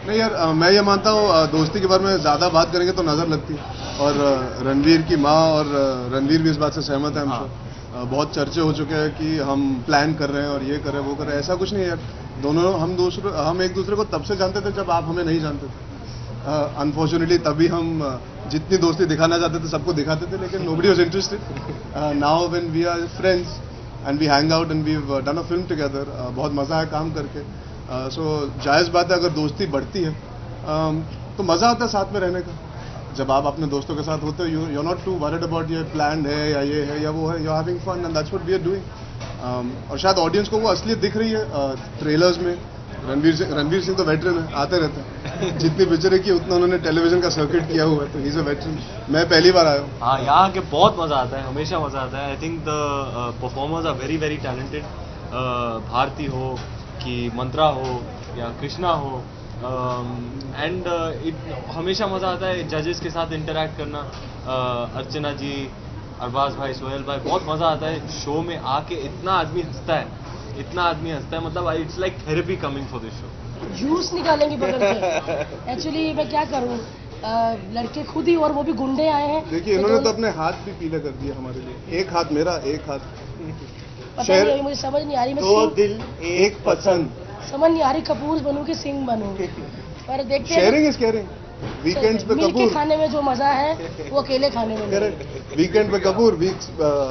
नहीं यार अ, मैं ये मानता हूँ दोस्ती के बारे में ज़्यादा बात करेंगे तो नज़र लगती है। और रणवीर की माँ और रणवीर भी इस बात से सहमत है हाँ। हमसे बहुत चर्चे हो चुके हैं कि हम प्लान कर रहे हैं और ये कर रहे हैं वो कर रहे हैं। ऐसा कुछ नहीं है यार। दोनों हम दूसरे हम एक दूसरे को तब से जानते थे जब आप हमें नहीं जानते थे। अनफॉर्चुनेटली तभी हम जितनी दोस्ती दिखाना चाहते थे सबको दिखाते थे लेकिन nobody was interested now when we are friends and we hang out and we done a film together बहुत मज़ा आया काम करके। सो जायज़ बात है अगर दोस्ती बढ़ती है um, तो मज़ा आता है साथ में रहने का। जब आप अपने दोस्तों के साथ होते हो you you not too worried about ये प्लान है या ये है या वो है you having fun and that's what we are doing और शायद ऑडियंस को वो असलियत दिख रही है ट्रेलर्स में रणवीर सिंह रणवीर सिंह तो वेटरन है आते रहते हैं। जितनी पिक्चरें की उतना उन्होंने टेलीविज़न का सर्किट किया हुआ है तो ही अ वेटरन मैं पहली बार आया हूँ। हाँ यहाँ के बहुत मज़ा आता है हमेशा मज़ा आता है। I think the performers are very very talented Bharti हो कि मंत्रा हो या कृष्णा हो एंड uh, इट हमेशा मज़ा आता है जजेस के साथ इंटरेक्ट करना। Uh, अर्चना जी अरबाज भाई सोहेल भाई बहुत मज़ा आता है। शो में आके इतना आदमी हंसता है इतना आदमी हंसता है मतलब it's like therapy coming for this show juice निकालेंगे एक्चुअली मैं क्या करूँ? अ, लड़के खुद ही और वो भी गुंडे आए हैं देखिए तो इन्होंने तो अपने हाथ भी पीले कर दिए हमारे लिए। एक हाथ मेरा एक हाथ। पता नहीं मुझे समझ नहीं आ रही मैं दो दिल एक पसंद। समझ नहीं आ रही कपूर बनू की सिंह बनू? पर देखते हैं। शेयरिंग इज़ केयरिंग वीकेंड्स पे कपूर। खाने में जो मज़ा है वो अकेले खाने में करेक्ट वीकेंड पे कपूर वीक्स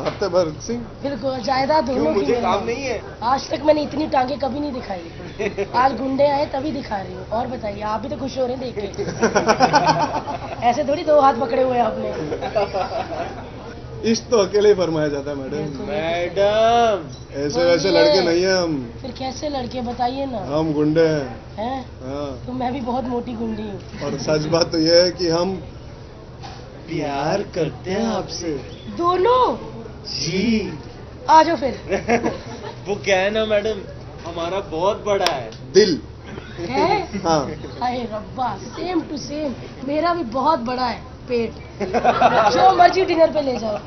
हफ़्ते भर सिंह। फिर जायदाद दोनों की मुझे काम नहीं है। आज तक मैंने इतनी टांगे कभी नहीं दिखाई। आज गुंडे आए तभी दिखा रही हूँ। और बताइए आप भी तो खुश हो रहे हैं देख के। ऐसे थोड़ी दो हाथ पकड़े हुए हैं आपने। इश्क तो अकेले ही फरमाया जाता है मैडम। मैडम। ऐसे वैसे लड़के नहीं है हम। फिर कैसे लड़के बताइए ना। हम गुंडे हैं। हैं? हाँ। तो मैं भी बहुत मोटी गुंडी हूँ। और सच बात तो यह है कि हम प्यार करते हैं आपसे। दोनों? जी। आ जाओ फिर। वो क्या है ना मैडम? हमारा बहुत बड़ा है। दिल। है? हाँ। हाय रब्बा सेम टू सेम मेरा भी बहुत बड़ा है। पेट। जो मर्ज़ी डिनर पे ले जाओ।